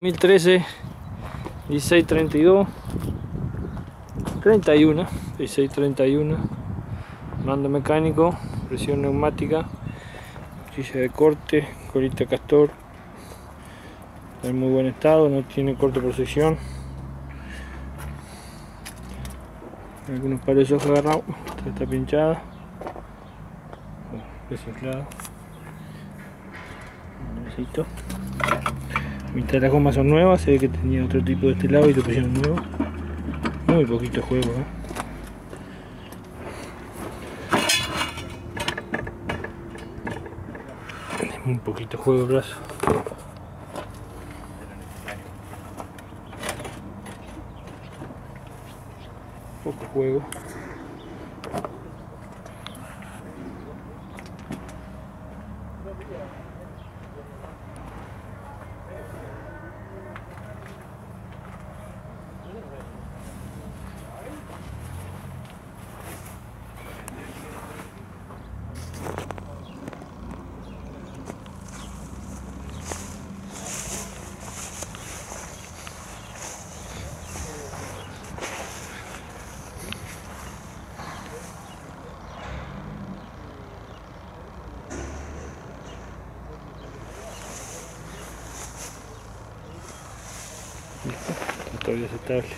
2013 1632 31 1631 mando mecánico presión neumática cuchilla de corte colita castor está en muy buen estado no tiene corte por sección algunos palos de hoja agarrados está pinchada. Desinflada. Necesito de las gomas son nuevas se ve que tenía otro tipo de este lado y lo pusieron nuevo. Muy poquito juego ¿eh? muy poquito juego el brazo. Poco juego todavía aceptable